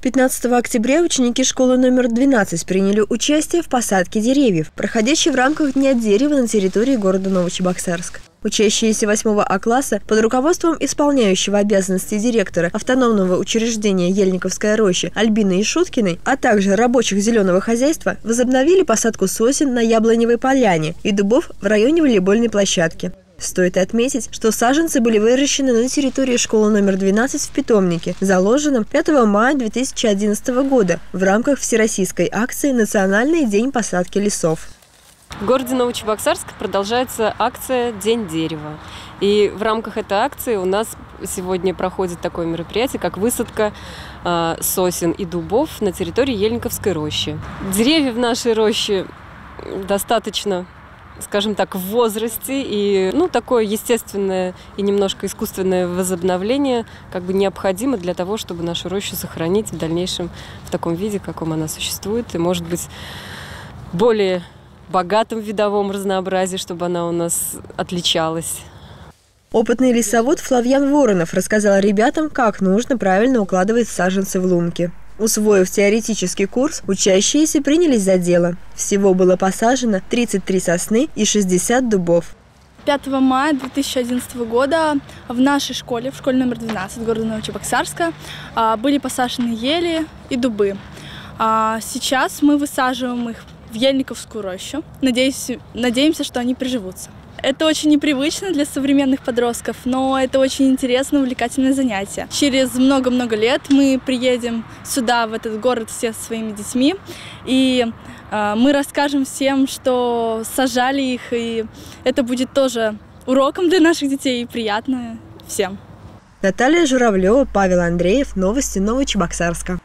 15 октября ученики школы номер 12 приняли участие в посадке деревьев, проходящей в рамках Дня дерева на территории города Новочебоксарск. Учащиеся 8 А класса под руководством исполняющего обязанности директора автономного учреждения Ельниковская роща Альбины Ишуткиной, а также рабочих зеленого хозяйства возобновили посадку сосен на Яблоневой поляне и дубов в районе волейбольной площадки. Стоит отметить, что саженцы были выращены на территории школы номер 12 в питомнике, заложенном 5 мая 2011 года в рамках всероссийской акции «Национальный день посадки лесов». В городе Новочебоксарск продолжается акция «День дерева». И в рамках этой акции у нас сегодня проходит такое мероприятие, как высадка э, сосен и дубов на территории Ельниковской рощи. Деревья в нашей роще достаточно скажем так, в возрасте, и, ну, такое естественное и немножко искусственное возобновление как бы необходимо для того, чтобы нашу рощу сохранить в дальнейшем в таком виде, каком она существует, и, может быть, более богатом видовом разнообразии, чтобы она у нас отличалась. Опытный лесовод Флавьян Воронов рассказал ребятам, как нужно правильно укладывать саженцы в лунки. Усвоив теоретический курс, учащиеся принялись за дело. Всего было посажено 33 сосны и 60 дубов. 5 мая 2011 года в нашей школе, в школе номер 12 города Новочебоксарска, а, были посажены ели и дубы. А, сейчас мы высаживаем их в Ельниковскую рощу. Надеюсь, надеемся, что они приживутся. Это очень непривычно для современных подростков, но это очень интересное, увлекательное занятие. Через много-много лет мы приедем сюда, в этот город, все со своими детьми, и э, мы расскажем всем, что сажали их, и это будет тоже уроком для наших детей и приятно всем. Наталья Журавлева, Павел Андреев, Новости Новочебоксарска.